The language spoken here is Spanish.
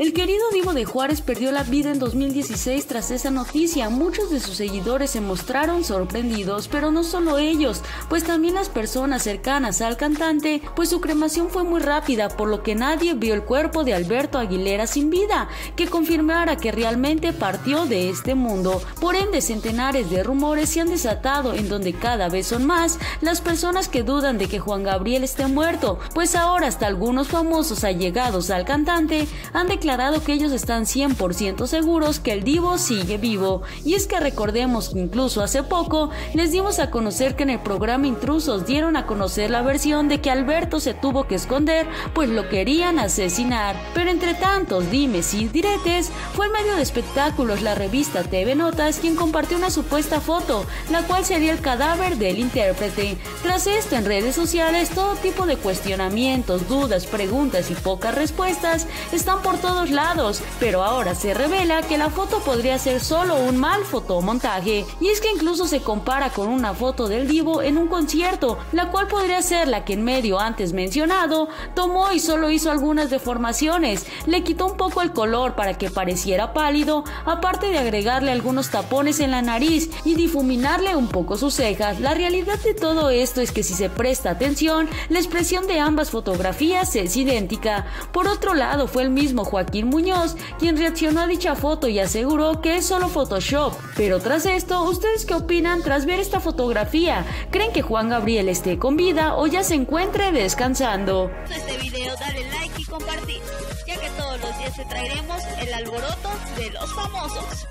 El querido Divo de Juárez perdió la vida en 2016 tras esa noticia. Muchos de sus seguidores se mostraron sorprendidos, pero no solo ellos, pues también las personas cercanas al cantante, pues su cremación fue muy rápida, por lo que nadie vio el cuerpo de Alberto Aguilera sin vida, que confirmara que realmente partió de este mundo. Por ende, centenares de rumores se han desatado en donde cada vez son más las personas que dudan de que Juan Gabriel esté muerto, pues ahora hasta algunos famosos allegados al cantante han declarado que ellos están 100% seguros que el divo sigue vivo. Y es que recordemos que incluso hace poco les dimos a conocer que en el programa Intrusos dieron a conocer la versión de que Alberto se tuvo que esconder pues lo querían asesinar. Pero entre tantos dimes y diretes, fue el medio de espectáculos la revista TV Notas quien compartió una supuesta foto, la cual sería el cadáver del intérprete. Tras esto en redes sociales, todo tipo de cuestionamientos, dudas, preguntas y pocas respuestas están por todo lados, pero ahora se revela que la foto podría ser solo un mal fotomontaje, y es que incluso se compara con una foto del Divo en un concierto, la cual podría ser la que en medio antes mencionado tomó y solo hizo algunas deformaciones, le quitó un poco el color para que pareciera pálido, aparte de agregarle algunos tapones en la nariz y difuminarle un poco sus cejas. La realidad de todo esto es que si se presta atención, la expresión de ambas fotografías es idéntica. Por otro lado, fue el mismo Joaquín Joaquín Muñoz, quien reaccionó a dicha foto y aseguró que es solo Photoshop. Pero tras esto, ¿ustedes qué opinan tras ver esta fotografía? ¿Creen que Juan Gabriel esté con vida o ya se encuentre descansando? Este video dale like y compartir, ya que todos los días te traeremos el alboroto de los famosos.